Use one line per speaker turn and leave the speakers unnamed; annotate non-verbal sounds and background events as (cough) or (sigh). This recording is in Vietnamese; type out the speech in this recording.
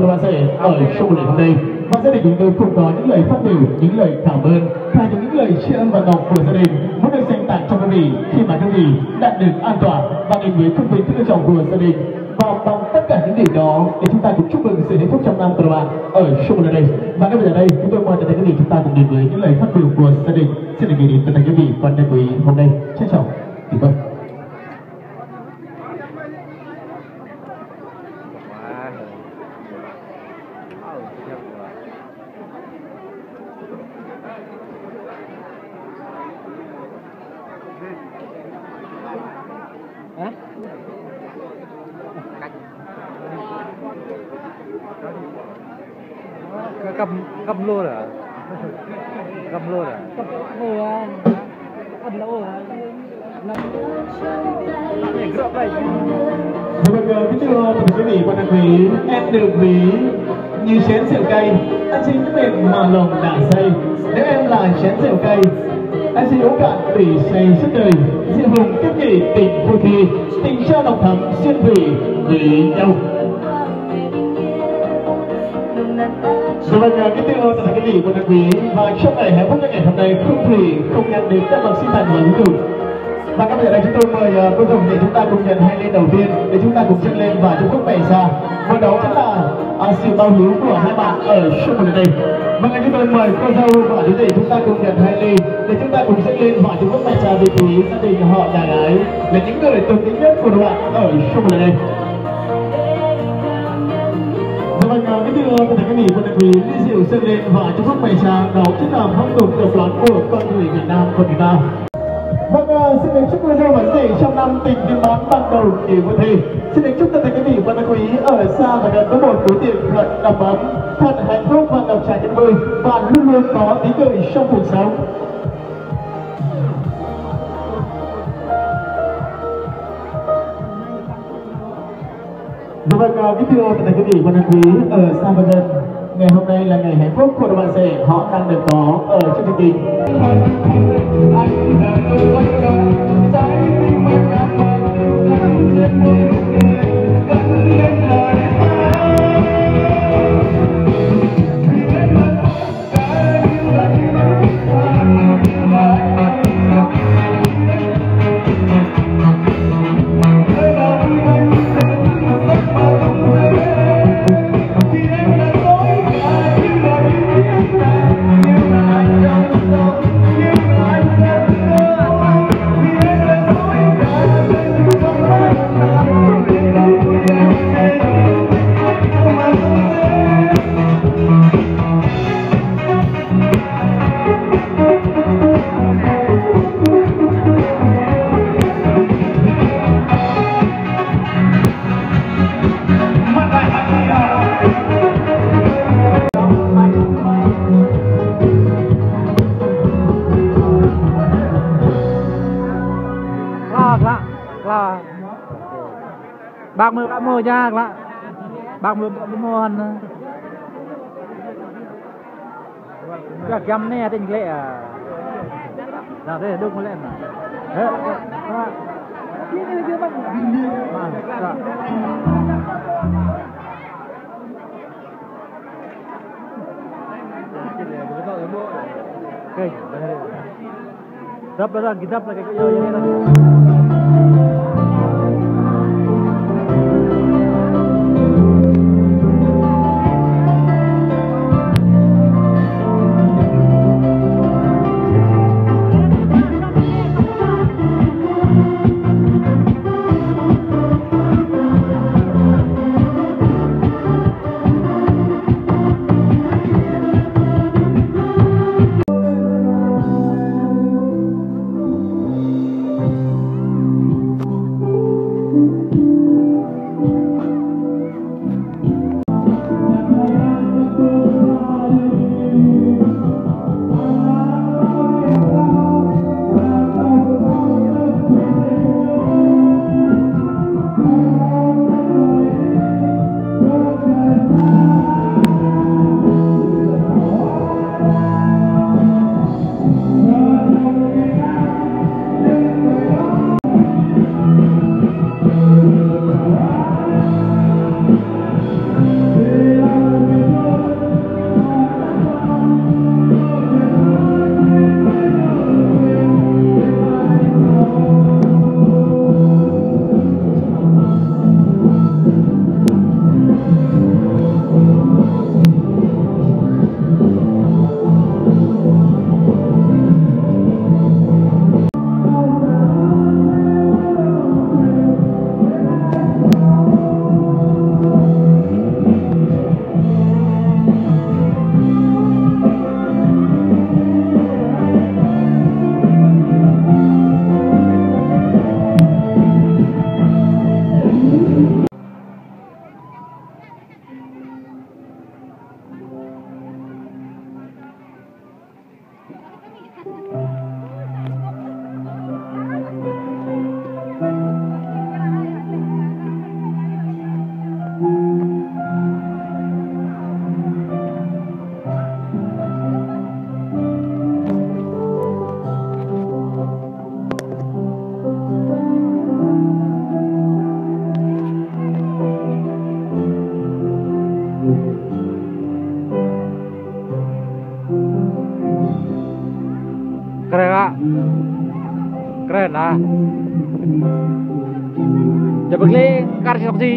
Vâng, và sẽ ở show ngày hôm nay. Và gia đình chúng tôi cũng có những lời phát biểu, những lời cảm ơn và những lời tri ân và ngọc của gia đình. Muốn được dành tặng cho quý vị khi mà quý vị đạt được an toàn và đến với không vị thương trọng của gia đình. Và bằng tất cả những điều đó để chúng ta cùng chúc mừng sự hạnh phúc trong năm của bạn ở show lần đây. Và ngay bây giờ đây chúng tôi mời tất cả quý vị chúng ta cùng đến với những lời phát biểu của gia đình. Xin được gửi đến tất cả quý vị quan đại quý hôm nay. Trân trọng. Cảm ơn
cầm cầm luôn (laughs) à? Cầm luôn à? Cầm cầm lâu à? Này gấp này
Và bây giờ kính thưa cả quý vị và đặc quý em được ví như chén rượu cay. Anh xin những mềm mà lòng đã say. Nếu em là chén rượu cay anh xin uống cạn để say suốt đời. Diệu hùng tiếp nhị tình vô thi tình cho lòng thắm xuyên thủy với nhau và vâng, à, kính thưa tất cả quý vị và đặc quý và trong ngày hạnh phúc ngày hôm nay không thể không nhận đến các bậc sinh thành và ứng dụng và các bạn giờ đây chúng tôi mời à, cô dùng để chúng ta cùng nhận hai lên đầu tiên để chúng ta cùng chân lên và chúc phúc bày ra. Và đó chính là à, sự bao hiếu của hai bạn ở show một đây và ngày chúng tôi mời cô dâu và chú rể chúng ta cùng nhận hai ly để chúng ta cùng dâng lên và chúc phúc bày ra về quý gia đình họ nhà gái là những người tôn kính nhất của các bạn ở show một đây thưa tất cả các vị và đặc quý ly diệu sơn lên và chúc phúc mẹ cha đó chính là phong tục tập quán của con người Việt Nam của chúng ta Vâng, xin được chúc cô dâu và rể trong năm tình viên mãn ban đầu kỳ vui thi. Xin được chúc tất cả các vị và quý ở xa và gần có một túi tiền thật đầm ấm, thật hạnh phúc và ngập tràn niềm vui và luôn luôn có tiếng cười trong cuộc sống. Chúng vâng, có kính thưa tất cả quý vị và quý ở xa và gần, ngày hôm nay là ngày hạnh phúc của các bạn rể họ đang được có ở trong chương trình.
đã Bác mơ bác mơ nha, lah. Bác mơ bác mơ hân. Các găm nè tình lệ à. Nào đây đúng lên à. Thế. Ini lagi bang. Oke, Dap lah, kita kayak yo ini lah. keren kak. Keren ah. Jabagli karsi sih